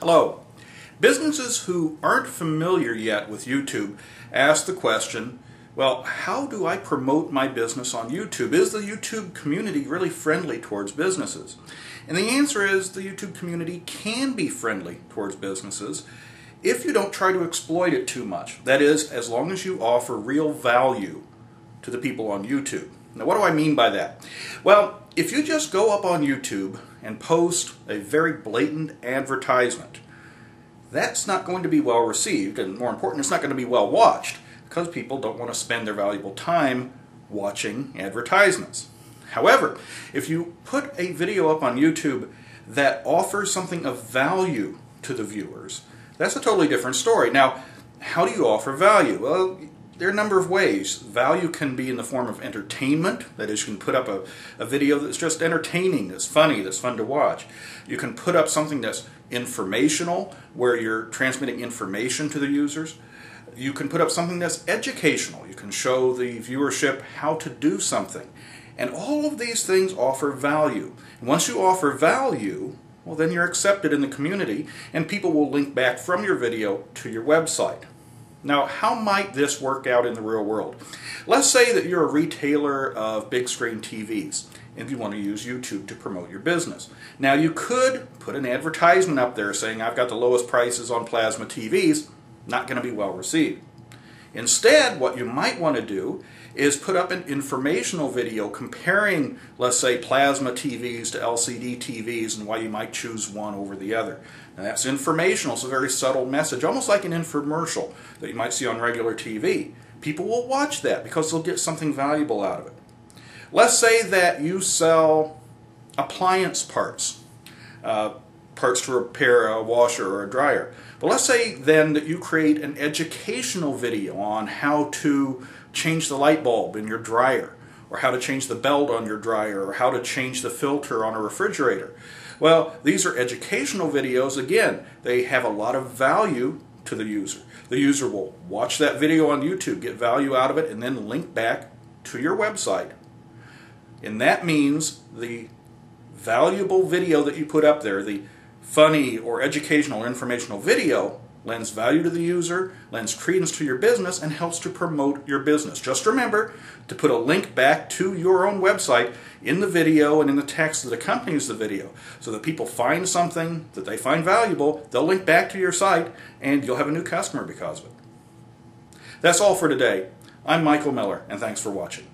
Hello. Businesses who aren't familiar yet with YouTube ask the question, well, how do I promote my business on YouTube? Is the YouTube community really friendly towards businesses? And the answer is the YouTube community can be friendly towards businesses if you don't try to exploit it too much. That is, as long as you offer real value to the people on YouTube. Now, what do I mean by that? Well, if you just go up on YouTube and post a very blatant advertisement, that's not going to be well received, and more important, it's not going to be well watched because people don't want to spend their valuable time watching advertisements. However, if you put a video up on YouTube that offers something of value to the viewers, that's a totally different story. Now, how do you offer value? Well, there are a number of ways. Value can be in the form of entertainment, that is, you can put up a, a video that's just entertaining, that's funny, that's fun to watch. You can put up something that's informational, where you're transmitting information to the users. You can put up something that's educational. You can show the viewership how to do something. And all of these things offer value. And once you offer value, well, then you're accepted in the community, and people will link back from your video to your website. Now, how might this work out in the real world? Let's say that you're a retailer of big screen TVs and you want to use YouTube to promote your business. Now, you could put an advertisement up there saying, I've got the lowest prices on plasma TVs, not going to be well received. Instead, what you might want to do is put up an informational video comparing, let's say, plasma TVs to LCD TVs and why you might choose one over the other. Now that's informational, it's a very subtle message, almost like an infomercial that you might see on regular TV. People will watch that because they'll get something valuable out of it. Let's say that you sell appliance parts, uh, parts to repair a washer or a dryer. But let's say then that you create an educational video on how to change the light bulb in your dryer, or how to change the belt on your dryer, or how to change the filter on a refrigerator. Well, these are educational videos. Again, they have a lot of value to the user. The user will watch that video on YouTube, get value out of it, and then link back to your website. And that means the valuable video that you put up there, the funny or educational or informational video, lends value to the user, lends credence to your business, and helps to promote your business. Just remember to put a link back to your own website in the video and in the text that accompanies the video so that people find something that they find valuable, they'll link back to your site, and you'll have a new customer because of it. That's all for today. I'm Michael Miller, and thanks for watching.